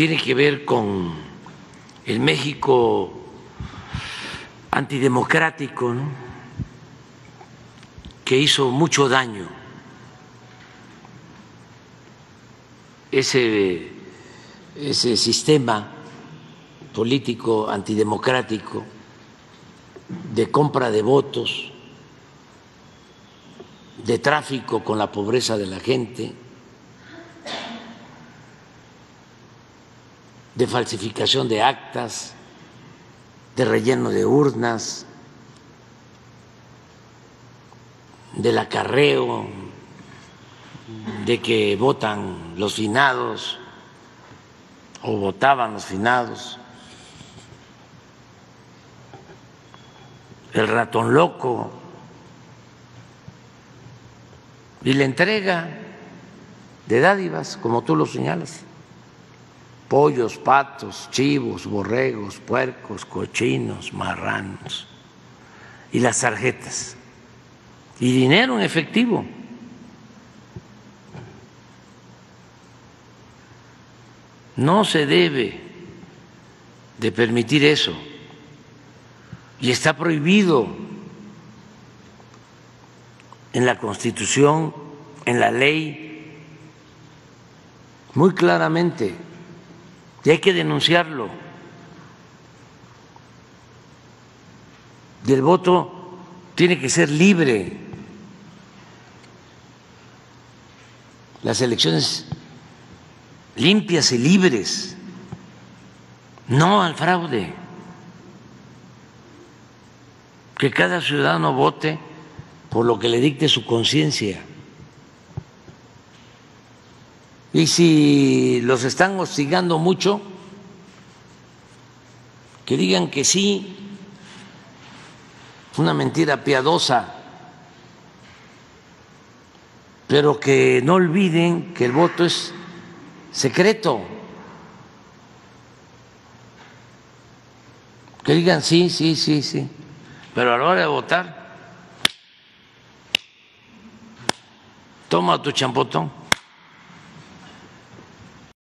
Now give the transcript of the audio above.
tiene que ver con el México antidemocrático, que hizo mucho daño. Ese, ese sistema político antidemocrático de compra de votos, de tráfico con la pobreza de la gente, de falsificación de actas, de relleno de urnas, del acarreo, de que votan los finados o votaban los finados, el ratón loco. Y la entrega de dádivas, como tú lo señalas pollos, patos, chivos, borregos, puercos, cochinos, marranos y las tarjetas. Y dinero en efectivo. No se debe de permitir eso. Y está prohibido en la Constitución, en la ley, muy claramente y hay que denunciarlo. Y el voto tiene que ser libre. Las elecciones limpias y libres, no al fraude. Que cada ciudadano vote por lo que le dicte su conciencia. Y si los están hostigando mucho, que digan que sí, una mentira piadosa, pero que no olviden que el voto es secreto. Que digan sí, sí, sí, sí, pero a la hora de votar, toma tu champotón.